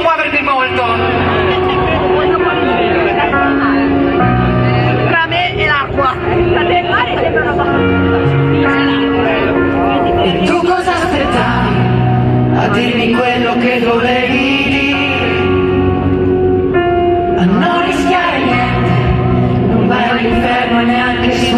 muoverti molto. Tra me e l'acqua. E tu cosa aspettavi a dirmi quello che dovevi dire? A non rischiare niente, non vai all'inferno neanche se